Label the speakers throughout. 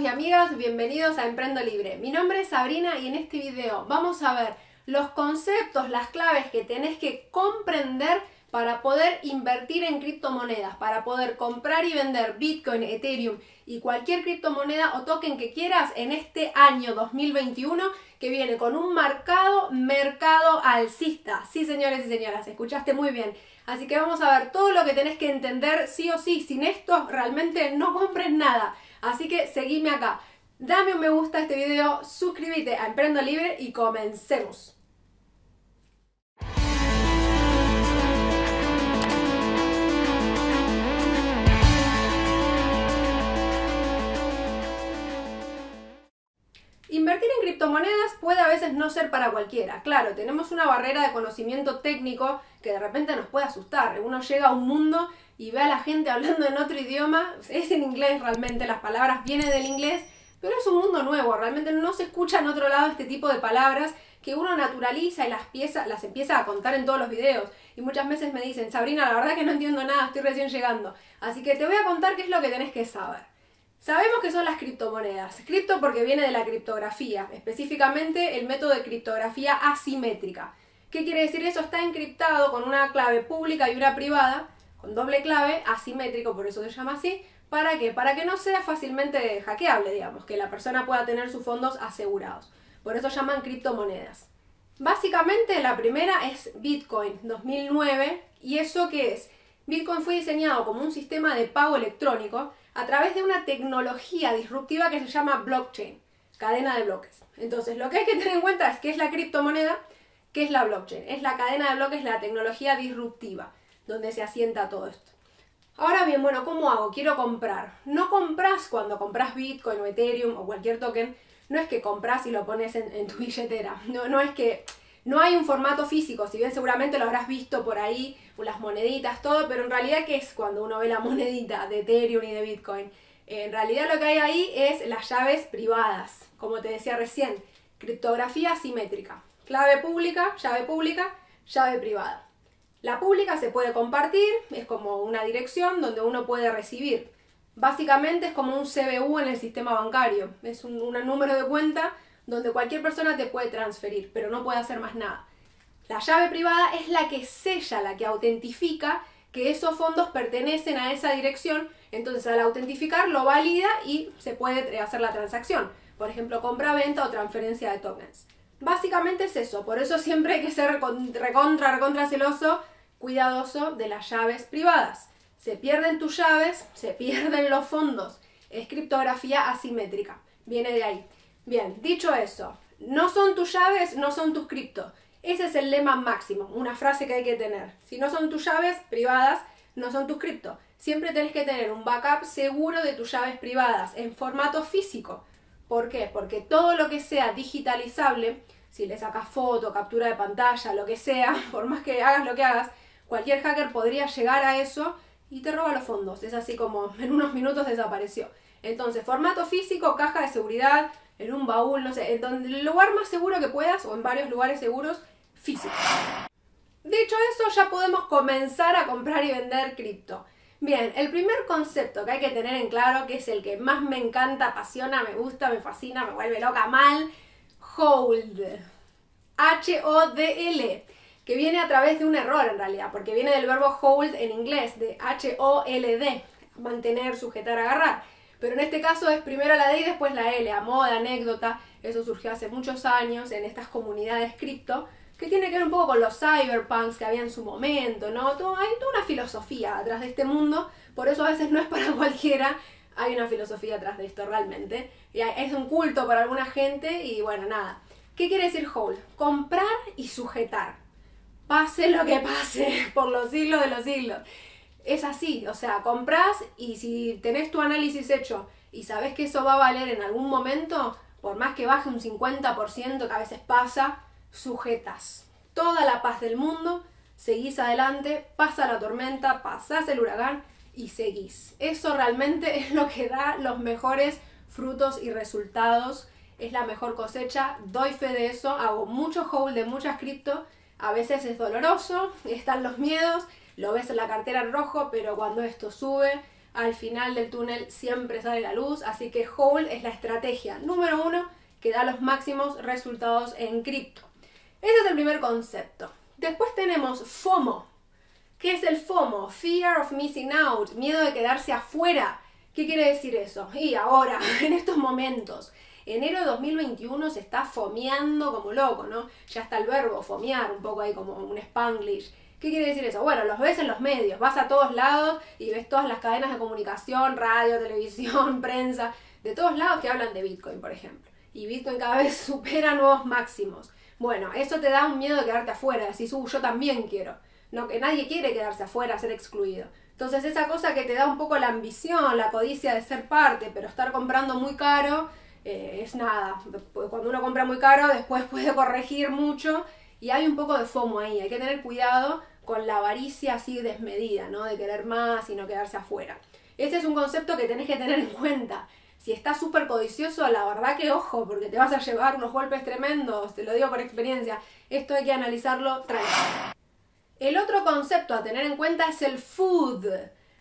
Speaker 1: y amigas, bienvenidos a Emprendo Libre. Mi nombre es Sabrina y en este video vamos a ver los conceptos, las claves que tenés que comprender para poder invertir en criptomonedas, para poder comprar y vender Bitcoin, Ethereum y cualquier criptomoneda o token que quieras en este año 2021 que viene con un marcado mercado alcista. Sí, señores y señoras, escuchaste muy bien. Así que vamos a ver todo lo que tenés que entender sí o sí. Sin esto realmente no compres nada. Así que seguime acá. Dame un me gusta a este video, suscríbete a Emprendo Libre y comencemos. Invertir en criptomonedas puede a veces no ser para cualquiera. Claro, tenemos una barrera de conocimiento técnico que de repente nos puede asustar. Uno llega a un mundo y ve a la gente hablando en otro idioma, es en inglés realmente, las palabras vienen del inglés, pero es un mundo nuevo, realmente no se escucha en otro lado este tipo de palabras que uno naturaliza y las, pieza, las empieza a contar en todos los videos. Y muchas veces me dicen, Sabrina, la verdad que no entiendo nada, estoy recién llegando. Así que te voy a contar qué es lo que tenés que saber. Sabemos que son las criptomonedas. Cripto porque viene de la criptografía, específicamente el método de criptografía asimétrica. ¿Qué quiere decir eso? Está encriptado con una clave pública y una privada con doble clave, asimétrico, por eso se llama así. ¿Para qué? Para que no sea fácilmente hackeable, digamos, que la persona pueda tener sus fondos asegurados. Por eso llaman criptomonedas. Básicamente la primera es Bitcoin 2009. ¿Y eso qué es? Bitcoin fue diseñado como un sistema de pago electrónico a través de una tecnología disruptiva que se llama blockchain, cadena de bloques. Entonces, lo que hay que tener en cuenta es que es la criptomoneda, que es la blockchain. Es la cadena de bloques, la tecnología disruptiva donde se asienta todo esto. Ahora bien, bueno, ¿cómo hago? Quiero comprar. No compras cuando compras Bitcoin o Ethereum o cualquier token, no es que compras y lo pones en, tu billetera. No, no es que no hay un formato físico, si bien seguramente lo habrás visto por ahí, las moneditas, todo, pero en realidad, ¿qué es cuando uno ve la monedita de Ethereum y de Bitcoin? En realidad lo que hay ahí es las llaves privadas, como te decía recién, criptografía simétrica, clave pública, llave pública, llave privada. La pública se puede compartir, es como una dirección donde uno puede recibir. Básicamente es como un CBU en el sistema bancario, es un, número de cuenta donde cualquier persona te puede transferir, pero no puede hacer más nada. La llave privada es la que sella, la que autentifica que esos fondos pertenecen a esa dirección, entonces al autentificar lo valida y se puede hacer la transacción, por ejemplo compra-venta o transferencia de tokens. Básicamente es eso, por eso siempre hay que ser recontra, recontra celoso cuidadoso de las llaves privadas. Se pierden tus llaves, se pierden los fondos. Es criptografía asimétrica. Viene de ahí. Bien, dicho eso, no son tus llaves, no son tus criptos. Ese es el lema máximo, una frase que hay que tener. Si no son tus llaves privadas, no son tus criptos. Siempre tenés que tener un backup seguro de tus llaves privadas en formato físico. ¿Por qué? Porque todo lo que sea digitalizable, si le sacas foto, captura de pantalla, lo que sea, por más que hagas lo que hagas, Cualquier hacker podría llegar a eso y te roba los fondos. Es así como en unos minutos desapareció. Entonces, formato físico, caja de seguridad, en un baúl, no sé, en donde, el lugar más seguro que puedas o en varios lugares seguros físicos. Dicho eso, ya podemos comenzar a comprar y vender cripto. Bien, el primer concepto que hay que tener en claro, que es el que más me encanta, apasiona, me gusta, me fascina, me vuelve loca mal, hold. H-O-D-L que viene a través de un error en realidad, porque viene del verbo hold en inglés, de H-O-L-D, mantener, sujetar, agarrar. Pero en este caso es primero la D y después la L, a modo de anécdota. Eso surgió hace muchos años en estas comunidades cripto, que tiene que ver un poco con los cyberpunks que había en su momento, ¿no? Todo, hay toda una filosofía atrás de este mundo, por eso a veces no es para cualquiera, hay una filosofía atrás de esto realmente. Es un culto para alguna gente y bueno, nada. ¿Qué quiere decir hold? Comprar y sujetar pase lo que pase por los siglos de los siglos. Es así, o sea, compras y si tenés tu análisis hecho y sabes que eso va a valer en algún momento, por más que baje un 50%, que a veces pasa, sujetas. Toda la paz del mundo, seguís adelante, pasa la tormenta, pasás el huracán y seguís. Eso realmente es lo que da los mejores frutos y resultados. Es la mejor cosecha, doy fe de eso, hago mucho hold de muchas cripto a veces es doloroso, están los miedos, lo ves en la cartera en rojo, pero cuando esto sube, al final del túnel siempre sale la luz, así que hold es la estrategia número uno que da los máximos resultados en cripto. Ese es el primer concepto. Después tenemos FOMO. ¿Qué es el FOMO? Fear of missing out, miedo de quedarse afuera. ¿Qué quiere decir eso? Y ahora, en estos momentos, enero de 2021 se está fomeando como loco, ¿no? Ya está el verbo fomear, un poco ahí como un spanglish. ¿Qué quiere decir eso? Bueno, los ves en los medios, vas a todos lados y ves todas las cadenas de comunicación, radio, televisión, prensa, de todos lados que hablan de Bitcoin, por ejemplo. Y Bitcoin cada vez supera nuevos máximos. Bueno, eso te da un miedo de quedarte afuera, decís, uh, yo también quiero. No, que nadie quiere quedarse afuera, ser excluido. Entonces esa cosa que te da un poco la ambición, la codicia de ser parte, pero estar comprando muy caro, eh, es nada. Cuando uno compra muy caro, después puede corregir mucho y hay un poco de FOMO ahí. Hay que tener cuidado con la avaricia así desmedida, ¿no? De querer más y no quedarse afuera. Ese es un concepto que tenés que tener en cuenta. Si estás súper codicioso, la verdad que ojo, porque te vas a llevar unos golpes tremendos, te lo digo por experiencia. Esto hay que analizarlo tranquilo. El otro concepto a tener en cuenta es el food.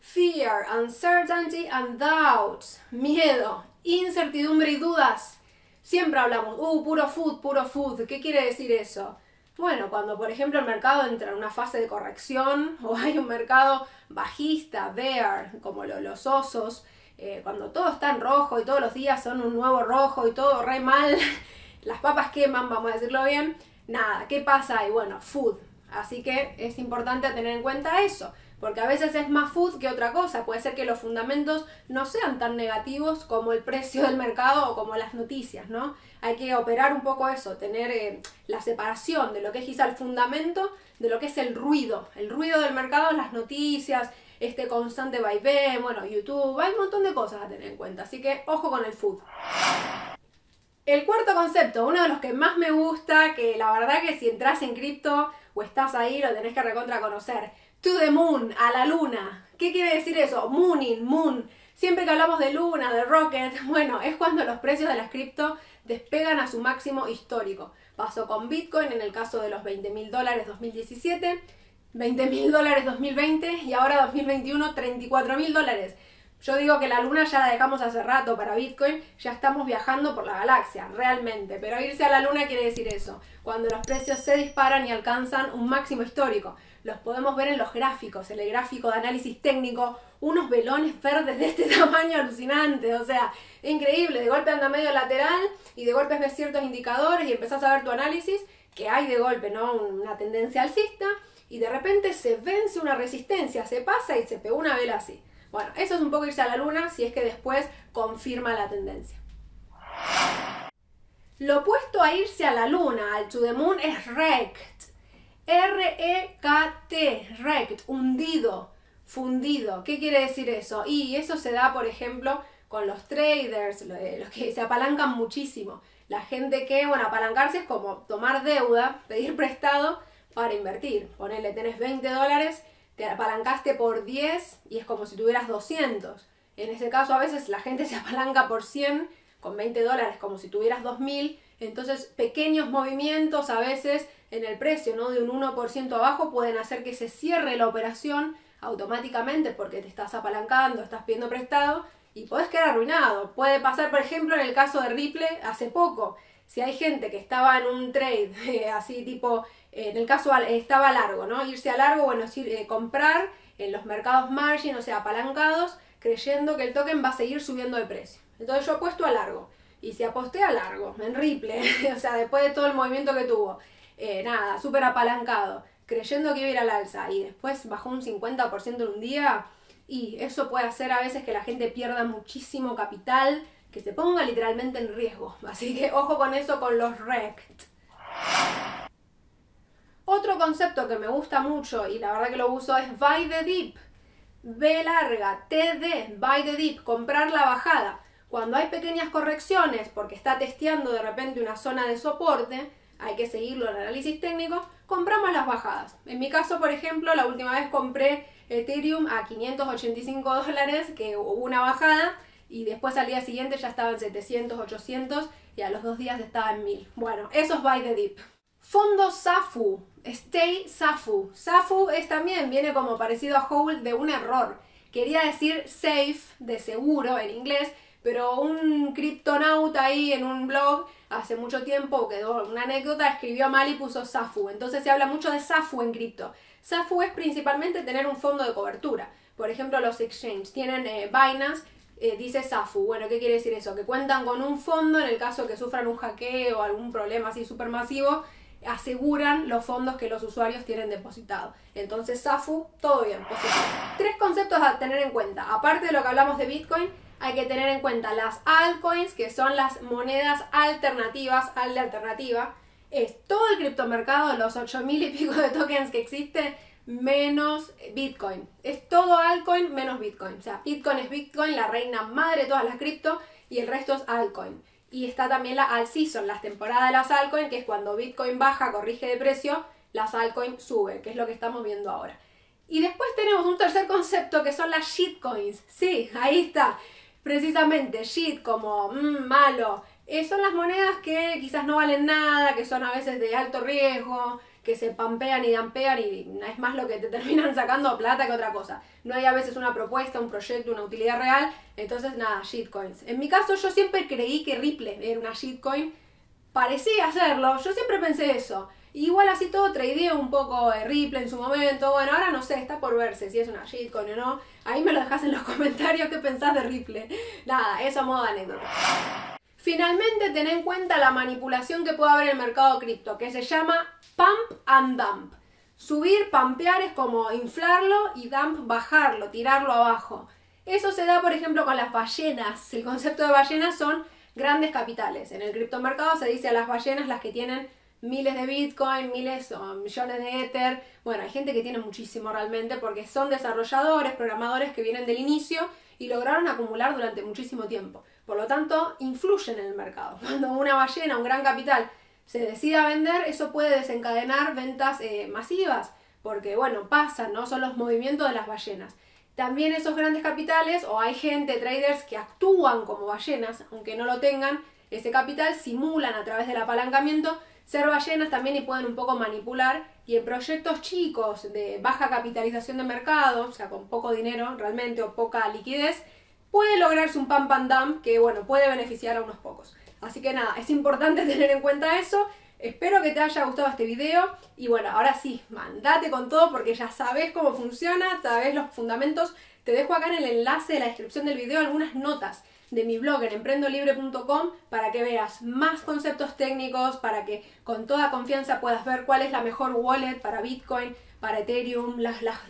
Speaker 1: Fear, uncertainty and doubts. Miedo, incertidumbre y dudas. Siempre hablamos, uh, puro food, puro food. ¿Qué quiere decir eso? Bueno, cuando por ejemplo el mercado entra en una fase de corrección o hay un mercado bajista, bear, como los osos, eh, cuando todo está en rojo y todos los días son un nuevo rojo y todo re mal, las papas queman, vamos a decirlo bien, nada, ¿qué pasa ahí? Bueno, food. Así que es importante tener en cuenta eso. Porque a veces es más food que otra cosa. Puede ser que los fundamentos no sean tan negativos como el precio del mercado o como las noticias, ¿no? Hay que operar un poco eso, tener eh, la separación de lo que es quizá el fundamento de lo que es el ruido. El ruido del mercado, las noticias, este constante vaivén, bueno, YouTube, hay un montón de cosas a tener en cuenta. Así que ojo con el food. El cuarto concepto, uno de los que más me gusta, que la verdad que si entras en cripto o estás ahí lo tenés que recontra conocer To the moon, a la luna. ¿Qué quiere decir eso? Mooning, moon. Siempre que hablamos de luna, de rocket, bueno, es cuando los precios de las cripto despegan a su máximo histórico. Pasó con Bitcoin en el caso de los 20 mil dólares 2017, 20 mil dólares 2020 y ahora 2021 34 mil dólares. Yo digo que la luna ya la dejamos hace rato para Bitcoin, ya estamos viajando por la galaxia, realmente. Pero irse a la luna quiere decir eso, cuando los precios se disparan y alcanzan un máximo histórico los podemos ver en los gráficos, en el gráfico de análisis técnico, unos velones verdes de este tamaño alucinante, o sea, increíble, de golpe anda medio lateral y de golpe ves ciertos indicadores y empezás a ver tu análisis, que hay de golpe, ¿no? Una tendencia alcista y de repente se vence una resistencia, se pasa y se pegó una vela así. Bueno, eso es un poco irse a la luna si es que después confirma la tendencia. Lo opuesto a irse a la luna, al to the moon, es rect. R-E-K-T, rect, hundido, fundido. ¿Qué quiere decir eso? Y eso se da, por ejemplo, con los traders, los que se apalancan muchísimo. La gente que, bueno, apalancarse es como tomar deuda, pedir prestado para invertir. Ponele, tenés 20 dólares, te apalancaste por 10 y es como si tuvieras 200. En ese caso, a veces la gente se apalanca por 100 con 20 dólares como si tuvieras 2000. Entonces, pequeños movimientos a veces en el precio, ¿no? De un 1% abajo pueden hacer que se cierre la operación automáticamente porque te estás apalancando, estás pidiendo prestado y puedes quedar arruinado. Puede pasar, por ejemplo, en el caso de Ripple hace poco. Si hay gente que estaba en un trade eh, así tipo, en el caso estaba largo, ¿no? Irse a largo, bueno, es eh, comprar en los mercados margin, o sea, apalancados, creyendo que el token va a seguir subiendo de precio. Entonces yo apuesto a largo. Y si aposté a largo, en Ripple, o sea, después de todo el movimiento que tuvo, eh, nada, súper apalancado, creyendo que iba a ir al alza y después bajó un 50% en un día, y eso puede hacer a veces que la gente pierda muchísimo capital, que se ponga literalmente en riesgo. Así que ojo con eso con los RECT. Otro concepto que me gusta mucho y la verdad que lo uso es buy the dip. B larga, TD, buy the dip, comprar la bajada. Cuando hay pequeñas correcciones porque está testeando de repente una zona de soporte, hay que seguirlo en análisis técnico, compramos las bajadas. En mi caso, por ejemplo, la última vez compré Ethereum a 585 dólares, que hubo una bajada, y después al día siguiente ya estaba en 700, 800, y a los dos días estaba en 1000. Bueno, eso es buy the dip. Fondo SAFU, Stay SAFU. SAFU es también, viene como parecido a hold de un error. Quería decir safe, de seguro en inglés, pero un criptonauta ahí en un blog hace mucho tiempo, quedó una anécdota, escribió mal y puso SAFU. Entonces se habla mucho de SAFU en cripto. SAFU es principalmente tener un fondo de cobertura. Por ejemplo, los exchanges tienen eh, Binance, eh, dice SAFU. Bueno, ¿qué quiere decir eso? Que cuentan con un fondo en el caso que sufran un hackeo o algún problema así supermasivo, aseguran los fondos que los usuarios tienen depositados. Entonces, SAFU, todo bien, Tres conceptos a tener en cuenta. Aparte de lo que hablamos de Bitcoin, hay que tener en cuenta las altcoins, que son las monedas alternativas, al de alternativa. Es todo el criptomercado, los 8000 y pico de tokens que existe, menos Bitcoin. Es todo altcoin menos Bitcoin. O sea, Bitcoin es Bitcoin, la reina madre de todas las cripto, y el resto es altcoin. Y está también la alt season, las temporadas de las altcoin, que es cuando Bitcoin baja, corrige de precio, las altcoin suben, que es lo que estamos viendo ahora. Y después tenemos un tercer concepto que son las shitcoins. Sí, ahí está precisamente shit como mm, malo, eh, son las monedas que quizás no valen nada, que son a veces de alto riesgo, que se pampean y dampean y es más lo que te terminan sacando plata que otra cosa. No hay a veces una propuesta, un proyecto, una utilidad real, entonces nada, shitcoins. En mi caso yo siempre creí que Ripple era una shitcoin, parecía hacerlo, yo siempre pensé eso. Igual así todo tradeé un poco de Ripple en su momento. Bueno, ahora no sé, está por verse si es una shitcoin o no. Ahí me lo dejas en los comentarios qué pensás de Ripple. Nada, eso a modo de anécdota. Finalmente, ten en cuenta la manipulación que puede haber en el mercado cripto, que se llama pump and dump. Subir, pampear es como inflarlo y dump bajarlo, tirarlo abajo. Eso se da, por ejemplo, con las ballenas. El concepto de ballenas son grandes capitales. En el criptomercado se dice a las ballenas las que tienen miles de Bitcoin, miles o millones de Ether. Bueno, hay gente que tiene muchísimo realmente porque son desarrolladores, programadores que vienen del inicio y lograron acumular durante muchísimo tiempo. Por lo tanto, influyen en el mercado. Cuando una ballena, un gran capital, se decida vender, eso puede desencadenar ventas eh, masivas, porque bueno, pasan, ¿no? Son los movimientos de las ballenas. También esos grandes capitales, o hay gente, traders, que actúan como ballenas, aunque no lo tengan, ese capital simulan a través del apalancamiento ser ballenas también y pueden un poco manipular y en proyectos chicos de baja capitalización de mercado, o sea, con poco dinero realmente o poca liquidez, puede lograrse un pump and dump que, bueno, puede beneficiar a unos pocos. Así que nada, es importante tener en cuenta eso. Espero que te haya gustado este video y bueno, ahora sí, mandate con todo porque ya sabes cómo funciona, sabes los fundamentos. Te dejo acá en el enlace de la descripción del video algunas notas de mi blog en emprendolibre.com para que veas más conceptos técnicos, para que con toda confianza puedas ver cuál es la mejor wallet para Bitcoin, para Ethereum,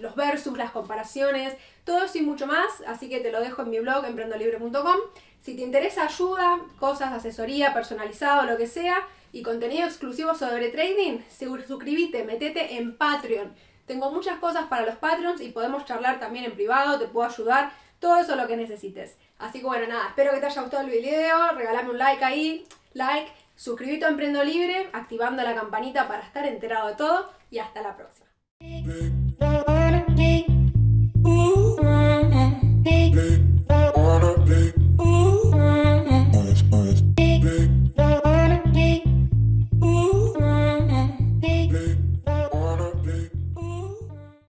Speaker 1: los versus, las comparaciones, todo y mucho más. Así que te lo dejo en mi blog emprendolibre.com. Si te interesa ayuda, cosas, asesoría personalizado, lo que sea, y contenido exclusivo sobre trading, suscríbete, metete en Patreon. Tengo muchas cosas para los Patreons y podemos charlar también en privado, te puedo ayudar todo eso es lo que necesites. Así que bueno, nada, espero que te haya gustado el video, regalame un like ahí, like, suscríbete a Emprendo Libre, activando la campanita para estar enterado de todo y hasta la próxima.